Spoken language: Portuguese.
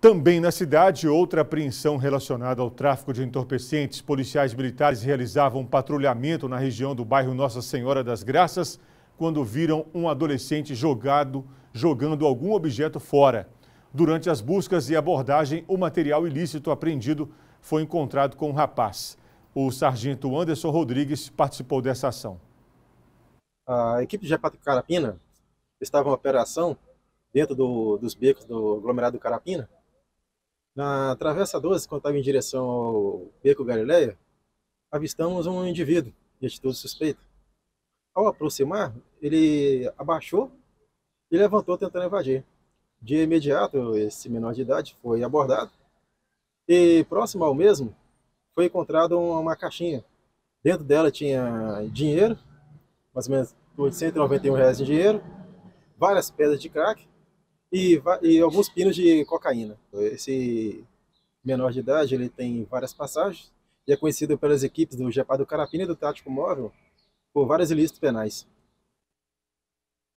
Também na cidade, outra apreensão relacionada ao tráfico de entorpecentes. Policiais militares realizavam um patrulhamento na região do bairro Nossa Senhora das Graças quando viram um adolescente jogado, jogando algum objeto fora. Durante as buscas e abordagem, o material ilícito apreendido foi encontrado com o um rapaz. O sargento Anderson Rodrigues participou dessa ação. A equipe de Japato Carapina estava em operação dentro do, dos becos do aglomerado Carapina na Travessa 12, quando estava em direção ao Beco Galileia, avistamos um indivíduo de atitude suspeita. Ao aproximar, ele abaixou e levantou tentando invadir. De imediato, esse menor de idade foi abordado e próximo ao mesmo foi encontrado uma caixinha. Dentro dela tinha dinheiro, mais ou menos 191 reais de dinheiro, várias pedras de crack e, e alguns pinos de cocaína. Esse menor de idade ele tem várias passagens e é conhecido pelas equipes do GEPA do Carapina e do Tático Móvel por vários ilícitos penais.